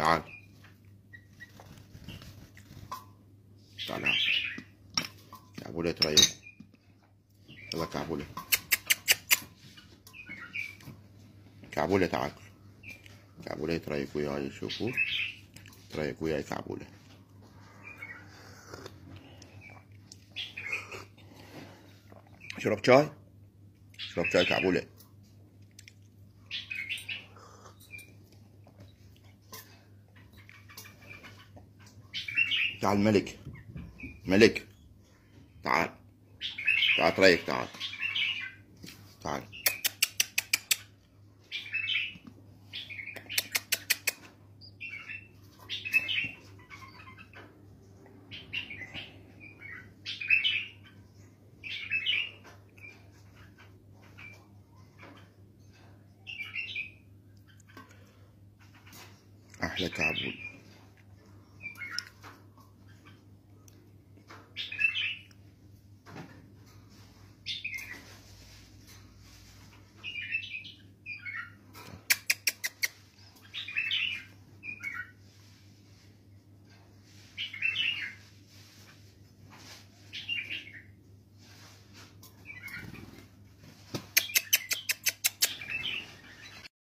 تعال. تعال. كعبولة تريق يلا كعبولة كعبولة تعال. كعبولة تريق وياي شوفوا تريق وياي كعبولة شرب شاي؟ شرب شاي كعبولة تعال ملك. ملك. تعال. تعال تريك تعال. تعال. أحلى كعبول